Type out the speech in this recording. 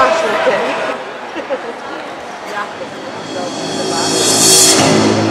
Gosh, okay. yeah.